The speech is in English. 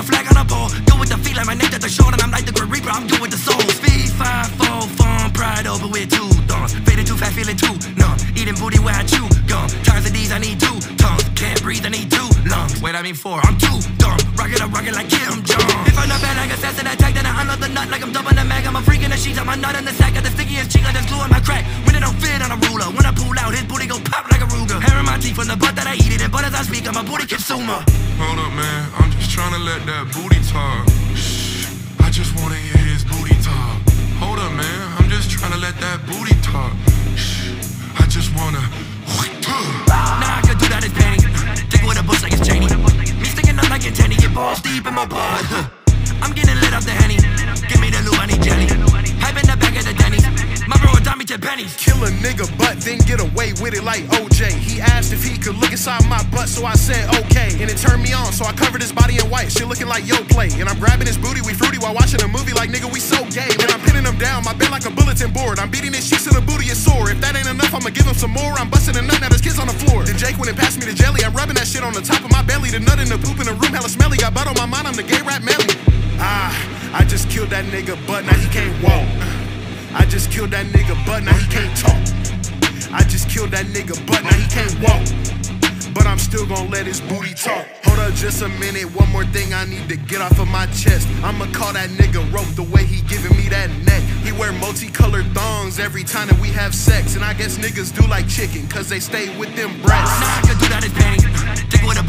a flag on a pole. Go with the feet like my neck at the short, and I'm like the Grim Reaper. I'm good with the soul. Speed, five, four, fun, pride over with two thorns. Faded too fast, feeling too numb. Eating booty where I chew gum. Times of these, I need two tongues. Can't breathe, I need two lungs. Wait, I mean four. I'm too dumb. Rock it up, rock like Kim Jong. If I'm not bad, I that's an attack. Then I unload the nut like I'm dumping the mag. I'm a freak in the sheets. I'm a nut in the sack. Got the stickiest cheek. I just glue in my crack. When it don't fit on a ruler. When I pull out, his booty go pop like a Ruger. Hair in my teeth from the butt that I eat it. And but as I speak, I'm a booty consumer. Hold up, man. I'm let that booty talk. Shh. I just wanna hear his booty talk. Hold up, man. I'm just trying to let that booty talk. Shh. I just wanna. Nah, I could do that as pain. Dick with a bush like it's Cheney. Me sticking up like antenna, get balls deep in my blood. pennies. Kill a nigga butt, then get away with it like OJ. He asked if he could look inside my butt, so I said okay. And it turned me on, so I covered his body in white. Shit looking like yo play. And I'm grabbing his booty, we fruity while watching a movie like nigga, we so gay. And I'm pinning him down, my bed like a bulletin board. I'm beating his cheeks and the booty is sore. If that ain't enough, I'ma give him some more. I'm busting a nut, now there's kids on the floor. Then Jake went and passed me the jelly. I'm rubbing that shit on the top of my belly. The nut in the poop in the room, hella smelly. Got butt on my mind, I'm the gay rap melly. Ah, I just killed that nigga, but now he can't walk. I just killed that nigga, but now he can't talk. I just killed that nigga, but now he can't walk. But I'm still gonna let his booty talk. Hold up just a minute, one more thing I need to get off of my chest. I'ma call that nigga rope the way he giving me that neck. He wear multicolored thongs every time that we have sex. And I guess niggas do like chicken, cause they stay with them breasts. Nah, could do that as pain. Dick with a